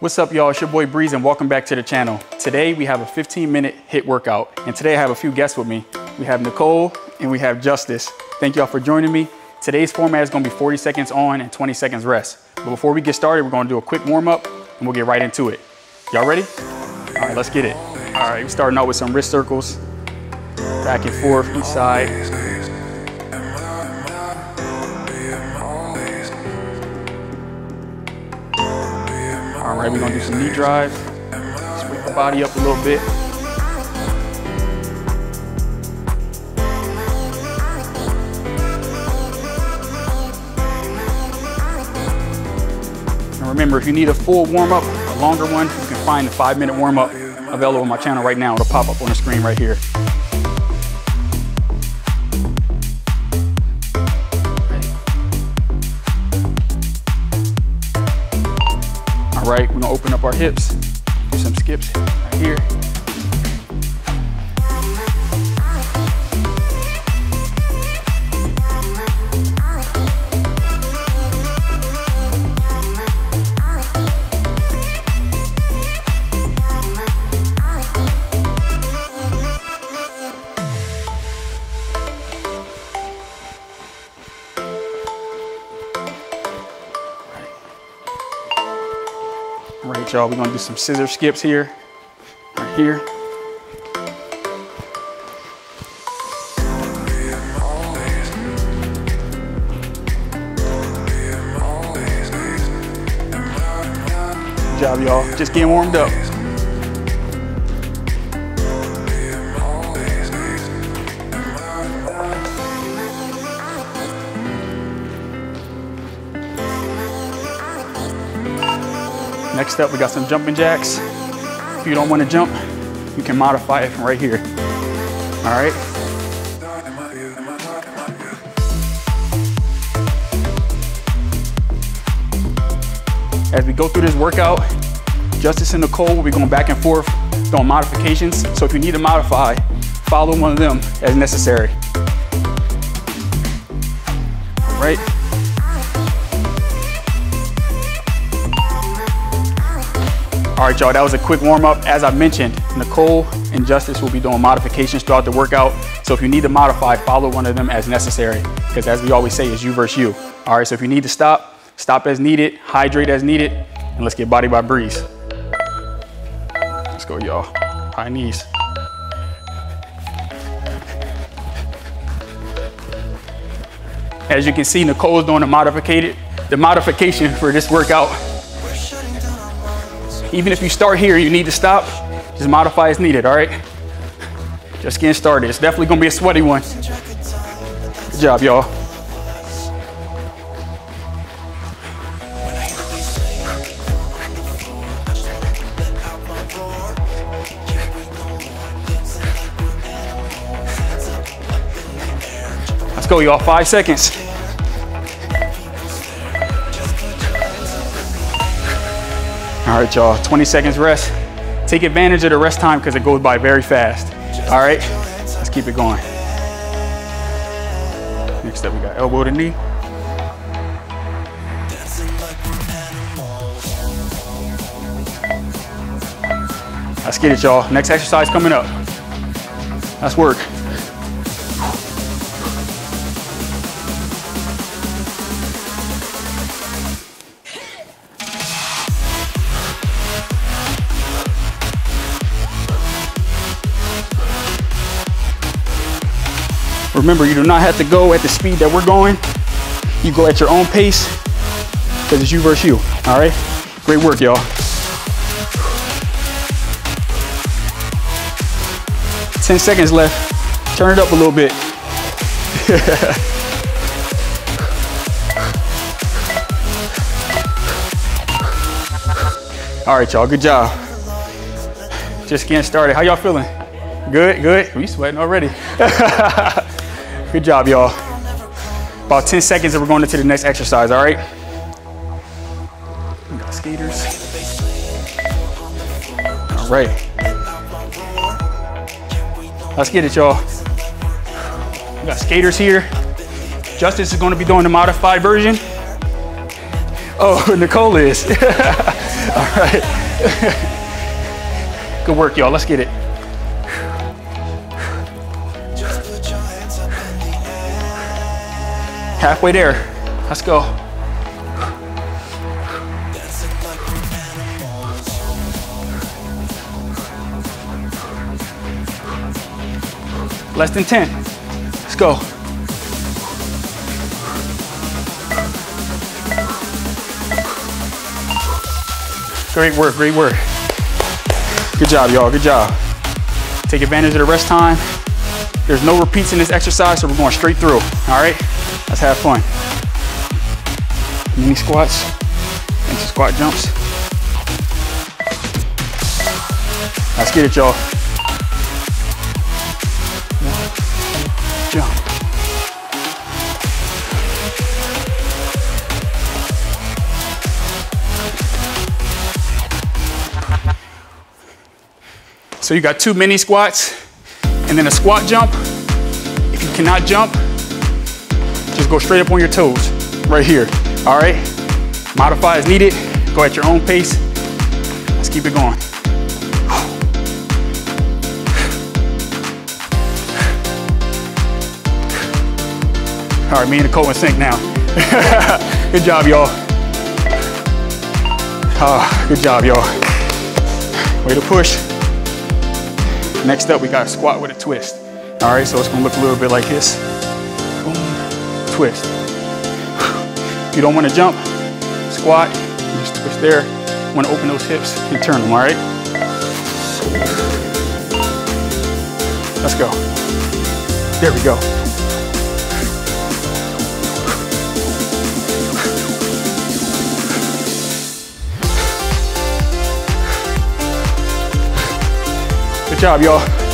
What's up y'all, it's your boy Breeze and welcome back to the channel. Today we have a 15 minute HIIT workout and today I have a few guests with me. We have Nicole and we have Justice. Thank y'all for joining me. Today's format is gonna be 40 seconds on and 20 seconds rest. But before we get started, we're gonna do a quick warm up and we'll get right into it. Y'all ready? All right, let's get it. All right, we're starting out with some wrist circles. Back and forth, each side. We're gonna do some knee drive. Swing the body up a little bit. And remember, if you need a full warm up, a longer one, you can find the five minute warm up available on my channel right now. It'll pop up on the screen right here. Right, we're gonna open up our hips, do some skips right here. Y'all, we're gonna do some scissor skips here, right here. Good job, y'all. Just getting warmed up. Next up, we got some jumping jacks. If you don't want to jump, you can modify it from right here. All right. As we go through this workout, Justice and Nicole will be going back and forth doing modifications. So if you need to modify, follow one of them as necessary. All right. All right, y'all, that was a quick warm up. As I mentioned, Nicole and Justice will be doing modifications throughout the workout. So if you need to modify, follow one of them as necessary. Because as we always say, it's you versus you. All right, so if you need to stop, stop as needed, hydrate as needed, and let's get body by breeze. Let's go, y'all. High knees. As you can see, Nicole's doing the modification for this workout even if you start here, you need to stop, just modify as needed, all right? Just getting started. It's definitely gonna be a sweaty one. Good job, y'all. Let's go, y'all. Five seconds. All right, y'all, 20 seconds rest. Take advantage of the rest time because it goes by very fast. All right, let's keep it going. Next up, we got elbow to knee. Let's get it, y'all. Next exercise coming up. Let's work. Remember, you do not have to go at the speed that we're going. You go at your own pace because it's you versus you. All right? Great work, y'all. 10 seconds left. Turn it up a little bit. All right, y'all, good job. Just getting started. How y'all feeling? Good, good. We sweating already. Good job, y'all. About 10 seconds and we're going into the next exercise, all right? We got skaters. All right. Let's get it, y'all. We got skaters here. Justice is gonna be doing the modified version. Oh, Nicole is. All right. Good work, y'all. Let's get it. Halfway there. Let's go. Less than 10. Let's go. Great work, great work. Good job, y'all, good job. Take advantage of the rest time. There's no repeats in this exercise, so we're going straight through, all right? Let's have fun. Mini squats and some squat jumps. Let's get it, y'all. Jump. So you got two mini squats and then a squat jump. If you cannot jump, go straight up on your toes right here. All right? Modify as needed. Go at your own pace. Let's keep it going. All right, me and Nicole in sync now. good job, y'all. Ah, good job, y'all. Way to push. Next up, we got a squat with a twist. All right, so it's gonna look a little bit like this. Twist. If you don't wanna jump, squat, just twist there. Wanna open those hips and turn them, all right? Let's go. There we go. Good job, y'all.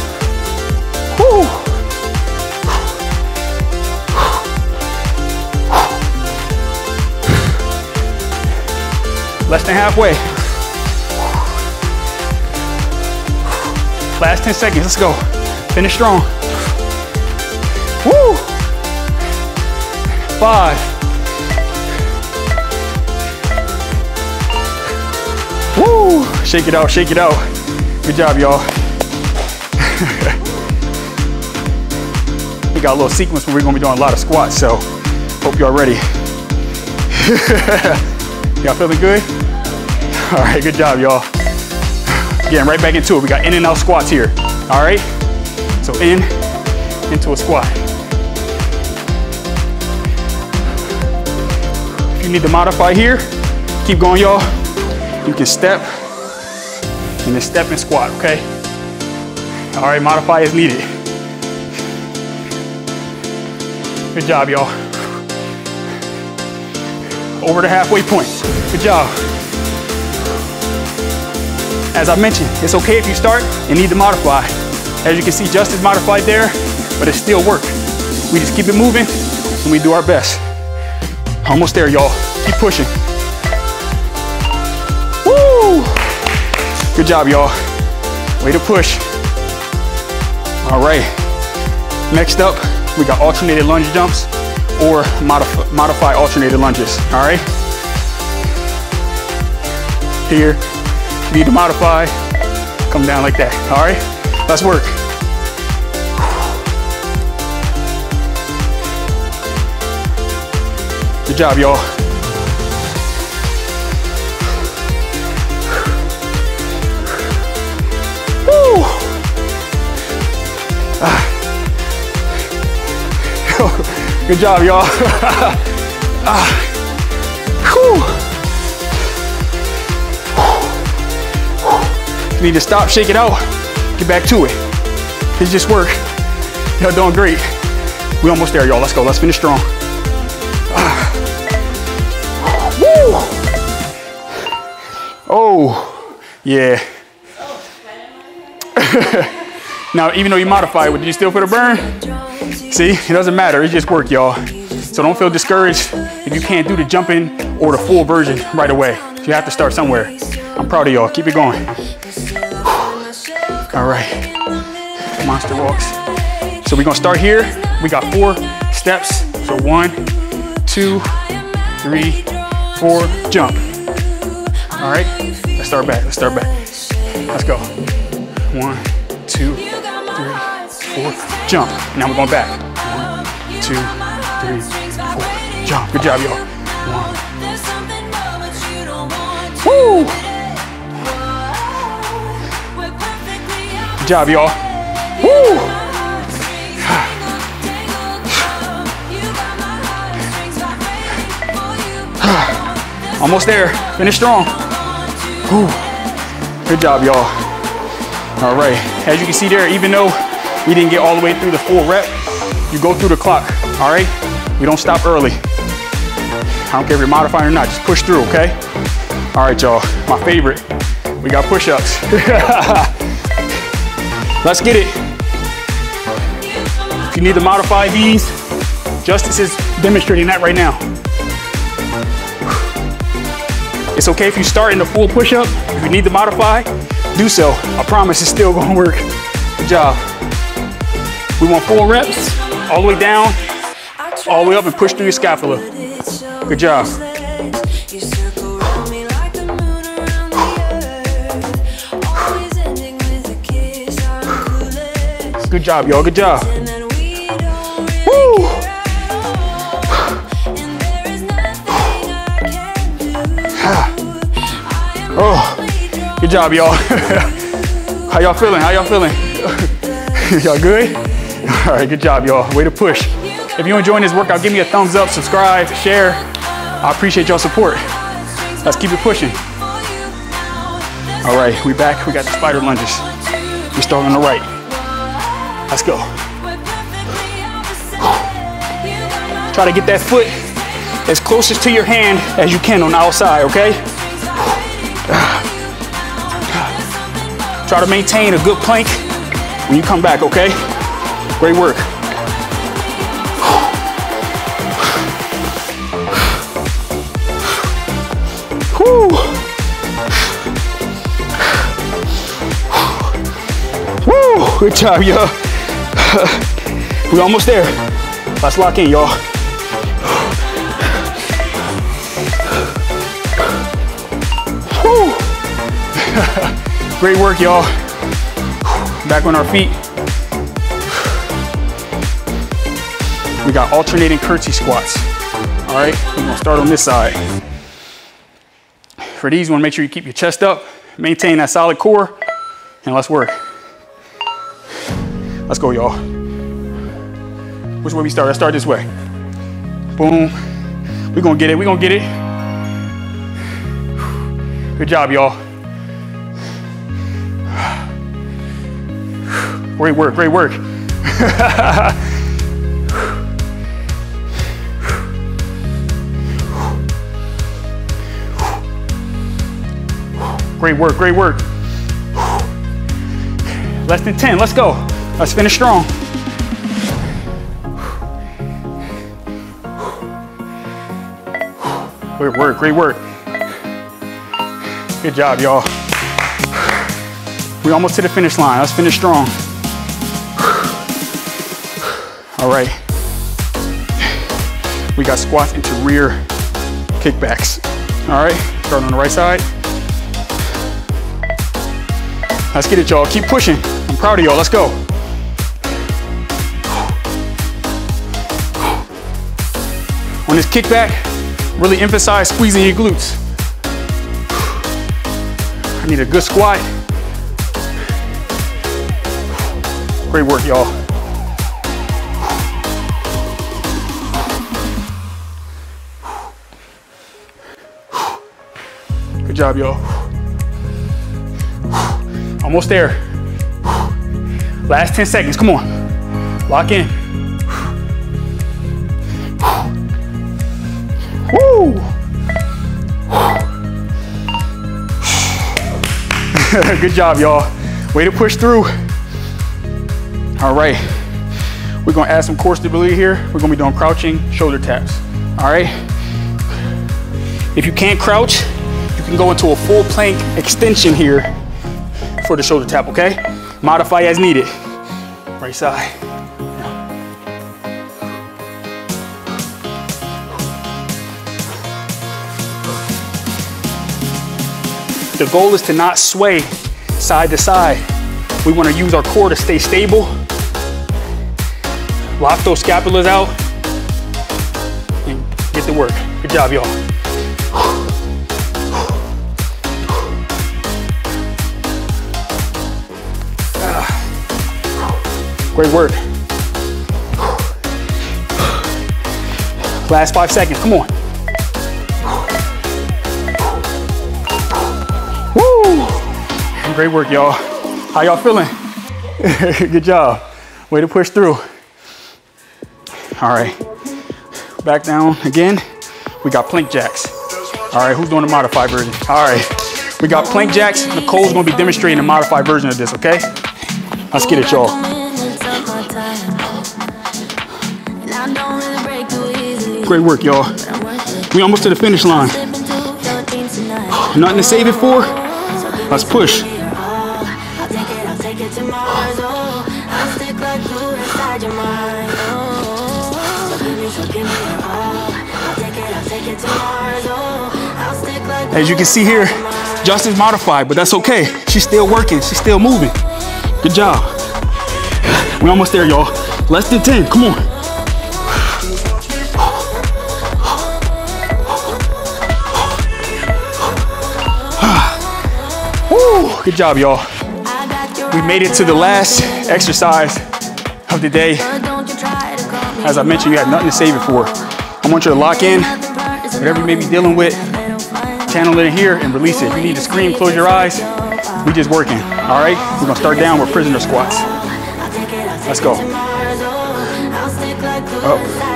Less than halfway. Last 10 seconds, let's go. Finish strong. Woo! Five. Woo! Shake it out, shake it out. Good job, y'all. we got a little sequence where we're gonna be doing a lot of squats, so hope y'all ready. y'all feeling good? All right, good job, y'all. Getting right back into it. We got in and out squats here. All right? So in, into a squat. If you need to modify here, keep going, y'all. You can step and then step and squat, okay? All right, modify as needed. Good job, y'all. Over the halfway point. Good job. As I mentioned, it's okay if you start and need to modify. As you can see, Justice modified there, but it still work. We just keep it moving and we do our best. Almost there, y'all. Keep pushing. Woo! Good job, y'all. Way to push. All right. Next up, we got alternated lunge jumps or modify, modify alternated lunges. All right. Here, need to modify, come down like that. All right, let's work. Good job, y'all. Ah. Good job, y'all. ah. You need to stop, shake it out, get back to it. It's just work. Y'all doing great. We almost there, y'all. Let's go. Let's finish strong. Woo! Oh, yeah. now, even though you modified, did you still feel the burn? See, it doesn't matter. It's just work, y'all. So don't feel discouraged if you can't do the jumping or the full version right away. You have to start somewhere. I'm proud of y'all. Keep it going. All right, monster walks. So we're gonna start here. We got four steps. So one, two, three, four, jump. All right, let's start back, let's start back. Let's go. One, two, three, four, jump. Now we're going back. One, two, three, four, jump. Good job, y'all. One. Woo! Good job, y'all. Woo! Almost there. Finish strong. Whew. Good job, y'all. All right. As you can see there, even though we didn't get all the way through the full rep, you go through the clock. All right. We don't stop early. I don't care if you're modifying or not. Just push through, okay? All right, y'all. My favorite. We got push-ups. Let's get it. If you need to modify these, Justice is demonstrating that right now. It's okay if you start in the full push-up. If you need to modify, do so. I promise it's still gonna work. Good job. We want four reps, all the way down, all the way up and push through your scapula. Good job. Good job, y'all, good job. Woo! Oh, good job, y'all. How y'all feeling? How y'all feeling? y'all good? All right, good job, y'all. Way to push. If you're enjoying this workout, give me a thumbs up, subscribe, share. I appreciate y'all support. Let's keep it pushing. All right, we back. We got the spider lunges. We start on the right. Let's go. Try to get that foot as closest to your hand as you can on the outside, okay? Try to maintain a good plank when you come back, okay? Great work. Whew. Woo, good job, y'all. we almost there. Let's lock in, y'all. Great work, y'all. Back on our feet. We got alternating curtsy squats. All right, we're gonna start on this side. For these, you wanna make sure you keep your chest up, maintain that solid core, and let's work. Let's go, y'all. Which way we start? Let's start this way. Boom. We're gonna get it, we're gonna get it. Good job, y'all. Great work, great work. great work, great work. Less than 10, let's go. Let's finish strong. Great work, great work. Good job, y'all. We almost to the finish line. Let's finish strong. All right. We got squats into rear kickbacks. All right, start on the right side. Let's get it, y'all. Keep pushing. I'm proud of y'all. Let's go. On this kickback, really emphasize squeezing your glutes. I need a good squat. Great work, y'all. Good job, y'all. Almost there. Last 10 seconds, come on. Lock in. Good job, y'all. Way to push through. All right. We're gonna add some core stability here. We're gonna be doing crouching shoulder taps. All right. If you can't crouch, you can go into a full plank extension here for the shoulder tap, okay? Modify as needed. Right side. The goal is to not sway side to side. We wanna use our core to stay stable. Lock those scapulas out and get to work. Good job, y'all. Great work. Last five seconds, come on. Great work, y'all. How y'all feeling? Good job. Way to push through. All right, back down again. We got plank jacks. All right, who's doing the modified version? All right, we got plank jacks. Nicole's gonna be demonstrating a modified version of this, okay? Let's get it, y'all. Great work, y'all. We almost to the finish line. Nothing to save it for. Let's push. As you can see here, Justice modified, but that's okay. She's still working, she's still moving. Good job. We're almost there, y'all. Less than 10, come on. Good job, y'all. We made it to the last exercise of the day. As I mentioned, you had nothing to save it for. I want you to lock in whatever you may be dealing with, channel it in here and release it. If you need to scream, close your eyes. We just working, all right? We're gonna start down with prisoner squats. Let's go. Up.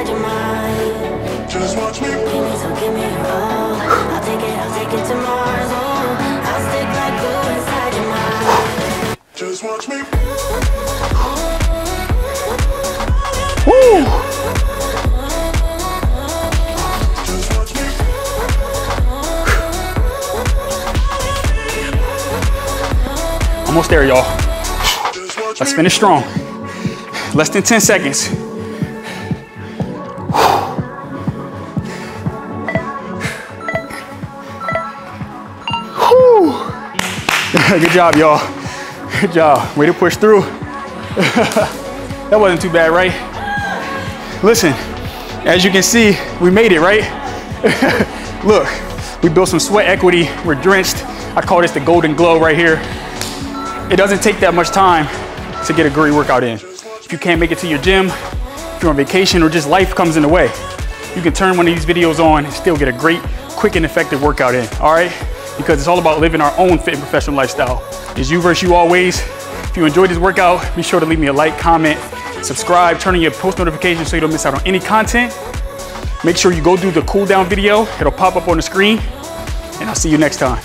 Almost there, y'all. Let's finish strong. Less than 10 seconds. Good job, y'all. Good job. Way to push through. that wasn't too bad, right? Listen, as you can see, we made it, right? Look, we built some sweat equity. We're drenched. I call this the golden glow right here. It doesn't take that much time to get a great workout in. If you can't make it to your gym, if you're on vacation or just life comes in the way, you can turn one of these videos on and still get a great, quick and effective workout in, all right? Because it's all about living our own fit and professional lifestyle. It's you versus you always. If you enjoyed this workout, be sure to leave me a like, comment, subscribe, turn on your post notifications so you don't miss out on any content. Make sure you go do the cool down video. It'll pop up on the screen and I'll see you next time.